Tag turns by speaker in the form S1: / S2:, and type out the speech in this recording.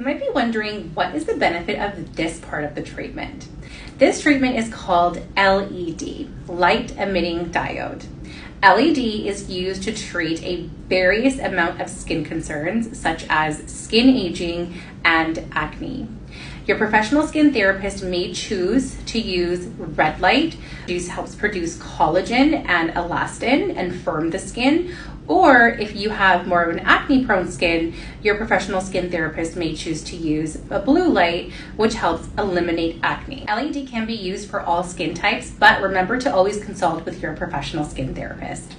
S1: You might be wondering what is the benefit of this part of the treatment? This treatment is called LED, light emitting diode. LED is used to treat a various amount of skin concerns such as skin aging and acne. Your professional skin therapist may choose to use red light. This helps produce collagen and elastin and firm the skin. Or if you have more of an acne prone skin, your professional skin therapist may choose to use a blue light, which helps eliminate acne. LED can be used for all skin types, but remember to always consult with your professional skin therapist.